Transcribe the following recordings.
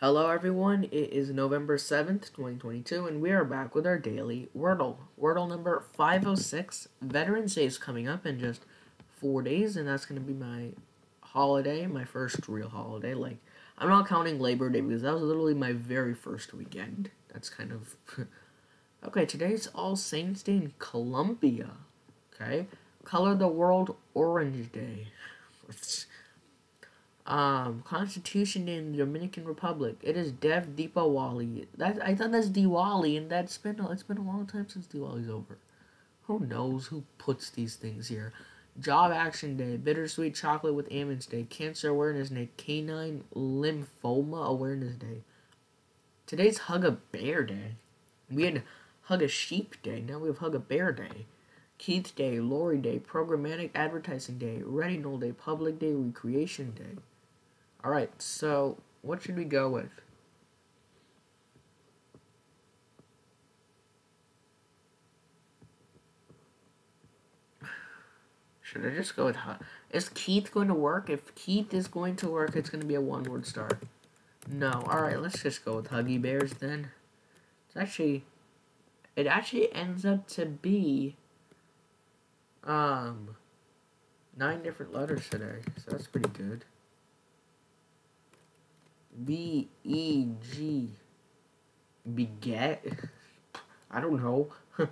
Hello everyone, it is November 7th, 2022, and we are back with our daily Wordle. Wordle number 506. Veterans Day is coming up in just four days, and that's going to be my holiday, my first real holiday. Like, I'm not counting Labor Day because that was literally my very first weekend. That's kind of. okay, today's All Saints Day in Colombia. Okay? Color the World Orange Day. Um, Constitution in the Dominican Republic. It is Dev Deepawali. That I thought that's Diwali, and that's been it's been a long time since Diwali's over. Who knows who puts these things here? Job Action Day, Bittersweet Chocolate with Almonds Day, Cancer Awareness Day, Canine Lymphoma Awareness Day. Today's Hug a Bear Day. We had Hug a Sheep Day. Now we have Hug a Bear Day. Keith Day, Lori Day, Programmatic Advertising Day, Retinol Day, Public Day, Recreation Day. Alright, so what should we go with? Should I just go with Is Keith going to work? If Keith is going to work, it's going to be a one word star. No. Alright, let's just go with Huggy Bears then. It's actually. It actually ends up to be. Um. Nine different letters today, so that's pretty good. B E G beget. I don't know.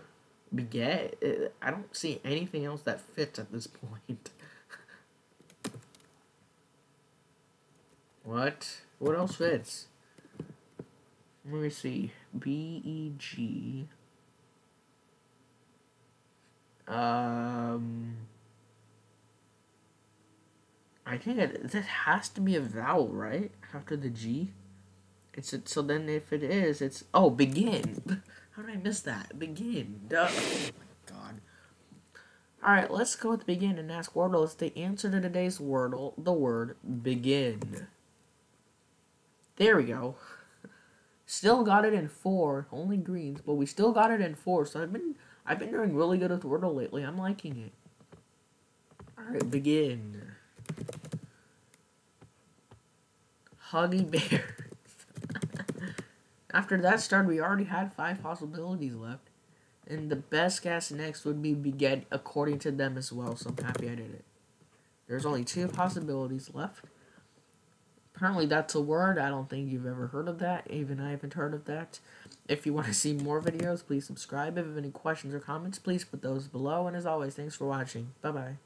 beget. I don't see anything else that fits at this point. what? What else fits? Let me see. B E G. Um. I think it, this has to be a vowel, right? After the G. It's a, so then if it is, it's oh begin. How did I miss that? Begin. Duh. Oh my god. Alright, let's go with begin and ask Wordle. It's the answer to today's Wordle, the word begin. There we go. Still got it in four, only greens, but we still got it in four. So I've been I've been doing really good with Wordle lately. I'm liking it. Alright, begin. Huggy Bears. After that start, we already had five possibilities left. And the best guess next would be Beget, according to them as well, so I'm happy I did it. There's only two possibilities left. Apparently that's a word. I don't think you've ever heard of that. Even I haven't heard of that. If you want to see more videos, please subscribe. If you have any questions or comments, please put those below. And as always, thanks for watching. Bye-bye.